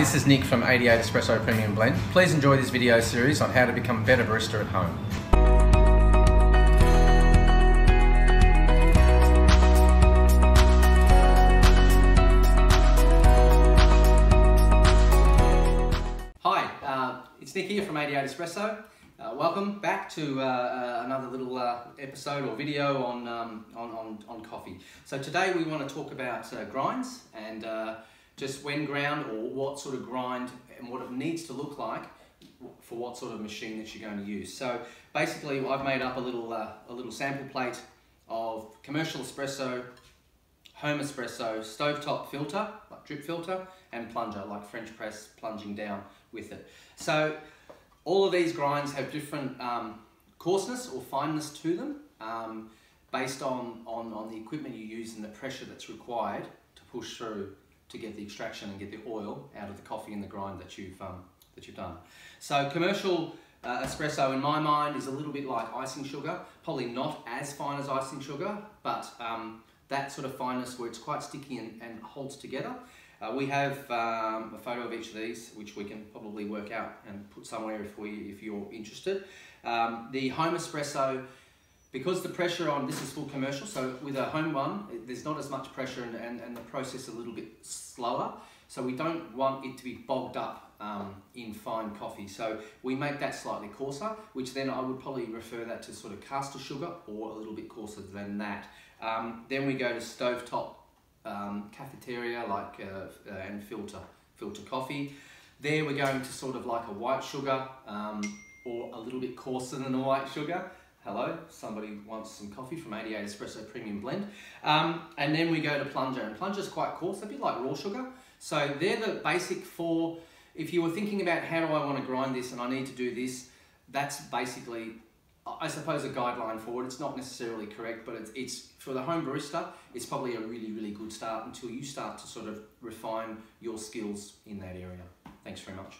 this is Nick from 88 Espresso Premium Blend. Please enjoy this video series on how to become a better barista at home. Hi, uh, it's Nick here from 88 Espresso. Uh, welcome back to uh, uh, another little uh, episode or video on, um, on, on, on, coffee. So today we want to talk about uh, grinds and just when ground or what sort of grind and what it needs to look like for what sort of machine that you're going to use. So basically I've made up a little, a little sample plate of commercial espresso, home espresso, stovetop filter, like drip filter, and plunger, like French press plunging down with it. So all of these grinds have different um, coarseness or fineness to them um, based on, on, on the equipment you use and the pressure that's required to push through to get the extraction and get the oil out of the coffee in the grind that you've, um, that you've done. So commercial uh, espresso in my mind is a little bit like icing sugar, probably not as fine as icing sugar, but um, that sort of fineness where it's quite sticky and, and holds together. Uh, we have um, a photo of each of these, which we can probably work out and put somewhere if, we, if you're interested. Um, the home espresso, because the pressure on, this is full commercial, so with a home one, there's not as much pressure and, and, and the process a little bit slower. So we don't want it to be bogged up um, in fine coffee. So we make that slightly coarser, which then I would probably refer that to sort of caster sugar or a little bit coarser than that. Um, then we go to stovetop um, cafeteria like uh, and filter filter coffee. There we're going to sort of like a white sugar um, or a little bit coarser than a white sugar. Hello, somebody wants some coffee from 88 Espresso Premium Blend. Um, and then we go to plunger, and plunger's quite coarse, a bit like raw sugar. So they're the basic four. If you were thinking about how do I want to grind this and I need to do this, that's basically I suppose, a guideline for it. It's not necessarily correct, but it's, it's for the home barista, it's probably a really, really good start until you start to sort of refine your skills in that area. Thanks very much.